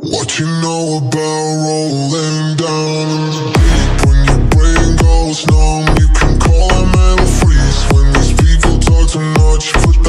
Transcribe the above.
What you know about rolling down? In the deep When your brain goes numb You can call a mental freeze. When these people talk too much Put